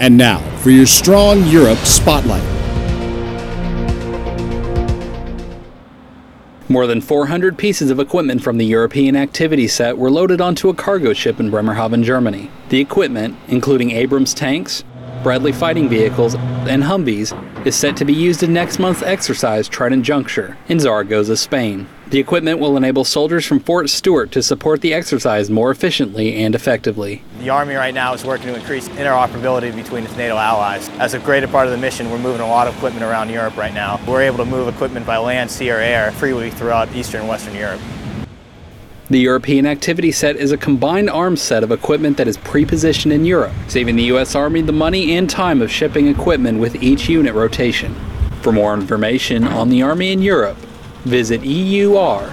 And now for your Strong Europe Spotlight. More than 400 pieces of equipment from the European activity set were loaded onto a cargo ship in Bremerhaven, Germany. The equipment, including Abrams tanks, Bradley fighting vehicles, and Humvees, is set to be used in next month's exercise Trident Juncture in Zaragoza, Spain. The equipment will enable soldiers from Fort Stewart to support the exercise more efficiently and effectively. The Army right now is working to increase interoperability between its NATO allies. As a greater part of the mission, we're moving a lot of equipment around Europe right now. We're able to move equipment by land, sea, or air freely throughout Eastern and Western Europe. The European Activity Set is a combined arms set of equipment that is pre-positioned in Europe, saving the U.S. Army the money and time of shipping equipment with each unit rotation. For more information on the Army in Europe, visit eur.army.mil.